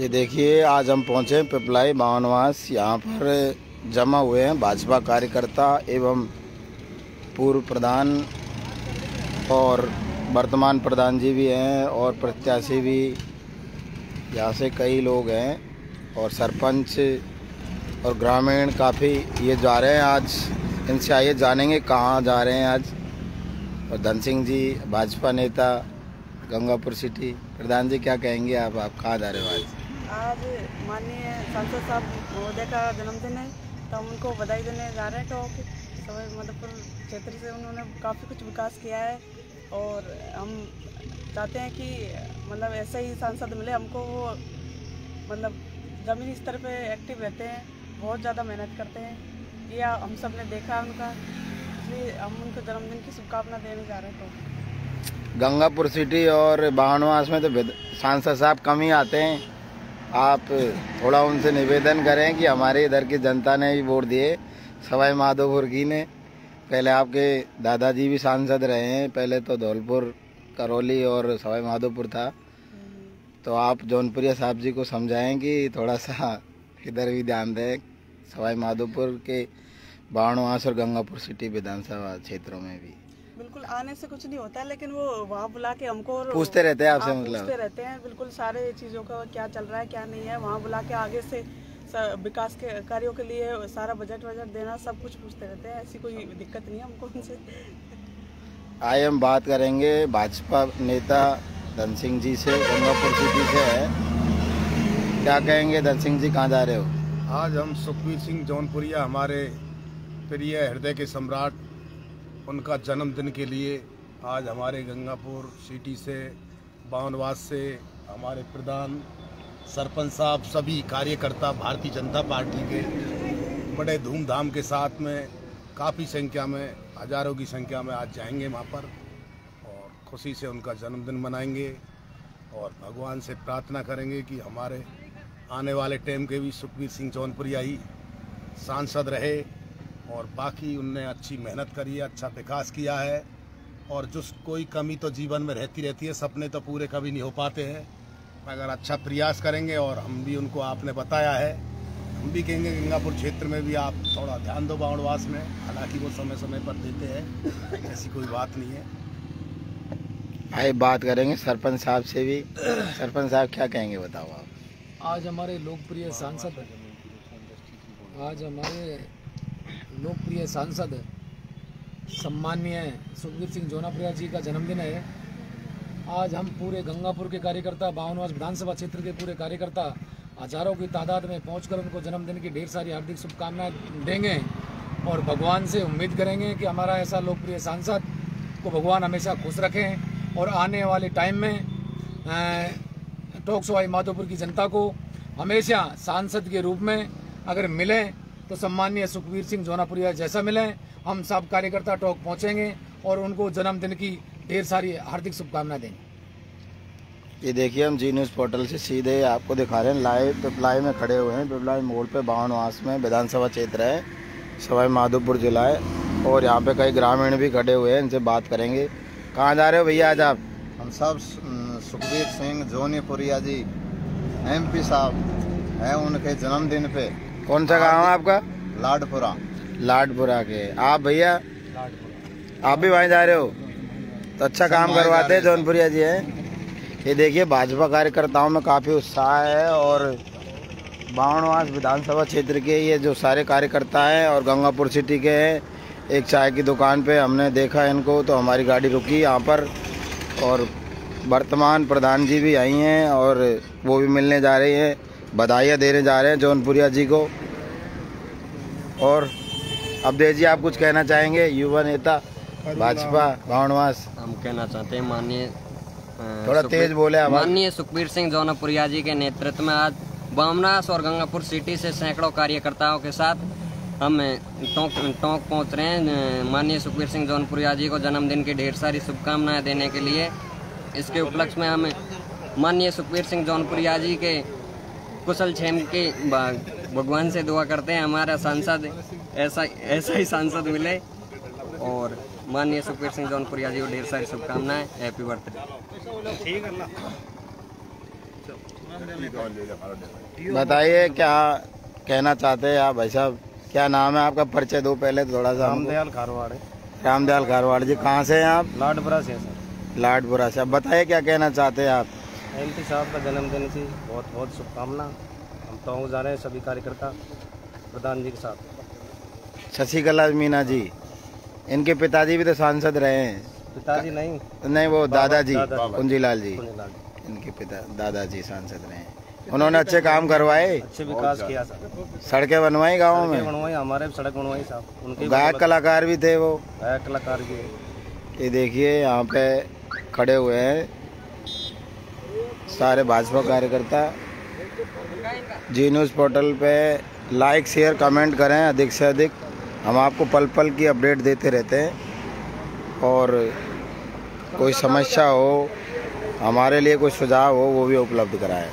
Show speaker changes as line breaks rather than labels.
ये देखिए, आज हम पहुँचे पिपलाई बावनवास। यहाँ पर जमा हुए हैं भाजपा कार्यकर्ता एवं पूर्व प्रधान और वर्तमान प्रधान जी भी हैं और प्रत्याशी भी। यहाँ से कई लोग हैं और सरपंच और ग्रामीण काफ़ी ये जा रहे हैं आज। इनसे आइए, जानेंगे कहाँ जा रहे हैं आज। और धन सिंह जी, भाजपा नेता गंगापुर सिटी। प्रधान जी, क्या कहेंगे आप? आप कहाँ जा रहे हो आज।
आज माननीय सांसद साहब महोदय का जन्मदिन है तो हम उनको बधाई देने जा रहे हैं तो मधुपुर क्षेत्र से उन्होंने काफ़ी कुछ विकास किया है और हम चाहते हैं कि मतलब ऐसे ही सांसद मिले, हमको वो मतलब ज़मीनी स्तर पे एक्टिव रहते हैं, बहुत ज़्यादा मेहनत करते हैं। ये हम सबने देखा उनका, इसलिए हम उनको जन्मदिन की शुभकामना देने जा रहे हैं तो।
गंगापुर सिटी और बावनवास में तो सांसद साहब कम ही आते हैं। आप थोड़ा उनसे निवेदन करें कि हमारे इधर की जनता ने भी वोट दिए। सवाई माधोपुर की ने। पहले आपके दादाजी भी सांसद रहे हैं। पहले तो धौलपुर, करौली और सवाई माधोपुर था। तो आप जौनपुरिया साहब जी को समझाएँ कि थोड़ा सा इधर भी ध्यान दें। सवाई माधोपुर के बावनवास और गंगापुर सिटी विधानसभा क्षेत्रों में भी।
बिल्कुल आने से कुछ नहीं होता लेकिन वो वहाँ बुला के हमको
पूछते रहते हैं आपसे
हाँ,
मतलब।
पूछते रहते हैं बिल्कुल सारे चीज़ों का क्या चल रहा है क्या नहीं है वहाँ बुला के आगे से विकास के कार्यों के लिए सारा बजट वजट देना सब कुछ पूछते रहते हैं ऐसी कोई दिक्कत नहीं है हमको उनसे।
आए हम बात करेंगे भाजपा नेता धन सिंह जी से गंगापुर सिटी से है। क्या कहेंगे धन सिंह जी कहाँ जा रहे हो?
आज हम सुखबीर सिंह जौनपुरिया हमारे प्रिय हृदय के सम्राट उनका जन्मदिन के लिए आज हमारे गंगापुर सिटी से, बावनवास से हमारे प्रधान सरपंच साहब, सभी कार्यकर्ता भारतीय जनता पार्टी के बड़े धूमधाम के साथ में काफ़ी संख्या में, हज़ारों की संख्या में आज जाएँगे वहाँ पर और खुशी से उनका जन्मदिन मनाएँगे और भगवान से प्रार्थना करेंगे कि हमारे आने वाले टाइम के भी सुखबीर सिंह जौनपुरिया ही सांसद रहे। और बाकी उनने अच्छी मेहनत करी है अच्छा विकास किया है। और जो कोई कमी तो जीवन में रहती रहती है सपने तो पूरे कभी नहीं हो पाते हैं। अगर अच्छा प्रयास करेंगे और हम भी उनको आपने बताया है। हम भी कहेंगे गंगापुर क्षेत्र में भी आप थोड़ा ध्यान दो बावड़वास में हालाँकि वो समय समय पर देते हैं ऐसी कोई बात नहीं है।
भाई बात करेंगे सरपंच साहब से भी। सरपंच साहब क्या कहेंगे बताओ आप।
आज हमारे लोकप्रिय सांसद आज हमारे लोकप्रिय सांसद, सम्माननीय सुखबीर सिंह जोनाप्रिया जी का जन्मदिन है। आज हम पूरे गंगापुर के कार्यकर्ता बावनवास विधानसभा क्षेत्र के पूरे कार्यकर्ता, हज़ारों की तादाद में पहुंचकर उनको जन्मदिन की ढेर सारी हार्दिक शुभकामनाएँ देंगे और भगवान से उम्मीद करेंगे कि हमारा ऐसा लोकप्रिय सांसद को भगवान हमेशा खुश रखें और आने वाले टाइम में टोक सवाई माधोपुर की जनता को हमेशा सांसद के रूप में अगर मिले तो सम्मानीय सुखबीर सिंह जोनापुरिया जैसा मिले हम सब कार्यकर्ता टॉक पहुँचेंगे और उनको जन्मदिन की ढेर सारी हार्दिक शुभकामनाएँ देंगे।
ये देखिए हम जी न्यूज़ पोर्टल से सीधे आपको दिखा रहे हैं लाइव पिपलाई में खड़े हुए हैं। पिपलाई मोड़ पे बावनवास में विधानसभा क्षेत्र है सवाई माधोपुर जिला है और यहाँ पे कई ग्रामीण भी खड़े हुए हैं इनसे बात करेंगे। कहाँ जा रहे हो भैया आज आप?
हम सब सुखबीर सिंह जोनीपुरिया जी एमपी साहब हैं उनके जन्मदिन पे।
कौन सा गाँव है आपका?
लाडपुरा।
लाडपुरा के। आप भैया? आप भी वहीं जा रहे हो? तो अच्छा काम करवाते हैं जौनपुरिया जी हैं? ये देखिए भाजपा कार्यकर्ताओं में काफ़ी उत्साह है और बावनवास विधानसभा क्षेत्र के ये जो सारे कार्यकर्ता हैं और गंगापुर सिटी के हैं एक चाय की दुकान पे हमने देखा इनको तो हमारी गाड़ी रुकी यहाँ पर और वर्तमान प्रधान जी भी आई हैं और वो भी मिलने जा रही हैं। बधाइयाँ देने जा रहे हैं जौनपुरिया जी को। और अवधेश जी आप कुछ कहना चाहेंगे? युवा नेता भाजपा बावनवास
हम कहना चाहते हैं माननीय
थोड़ा तेज बोले
माननीय सुखबीर सिंह जौनापुरिया जी के नेतृत्व में आज बामनास और गंगापुर सिटी से सैकड़ों कार्यकर्ताओं के साथ हम टोंक टोंक पहुँच रहे हैं। माननीय सुखबीर सिंह जौनपुरिया जी को जन्मदिन की ढेर सारी शुभकामनाएँ देने के लिए। इसके उपलक्ष्य में हम माननीय सुखबीर सिंह जौनपुरिया जी के कुशल क्षेम की भगवान से दुआ करते हैं हमारा सांसद ऐसा ऐसा ही सांसद मिले। और माननीय सुखबीर सिंह जौनपुरिया जी को ढेर सारी शुभकामनाएँ हैप्पी बर्थडे
बताइए क्या कहना चाहते हैं आप भाई साहब? क्या नाम है आपका? परिचय दो पहले थोड़ा सा।
रामदयाल खारवाड़।
रामदयाल खारवाड़ जी कहाँ से हैं आप?
लाडपुरा से है सर।
लाडपुरा से। अब बताइए क्या कहना चाहते हैं आप?
एमपी साहब का जन्मदिन थी बहुत बहुत शुभकामना। हम तो जा रहे हैं सभी कार्यकर्ता प्रधान जी के साथ।
शशिकला मीना जी। इनके पिताजी भी तो सांसद रहे हैं।
पिताजी नहीं।
नहीं वो दादाजी
दादाजी।
कुंजीलाल जी। इनके पिता दादाजी सांसद रहे हैं। उन्होंने अच्छे काम करवाए।
अच्छे विकास किया सर
सड़कें बनवाई गाँव में।
बनवाई हमारे सड़क बनवाई साहब। उनके
गायक कलाकार भी थे वो।
गायक कलाकार भी
ये देखिए यहाँ पे खड़े हुए हैं। सारे भाजपा कार्यकर्ता, जी न्यूज़ पोर्टल पे लाइक, शेयर, कमेंट करें अधिक से अधिक। हम आपको पल पल की अपडेट देते रहते हैं। और कोई समस्या हो, हमारे लिए कोई सुझाव हो, वो भी उपलब्ध कराएँ।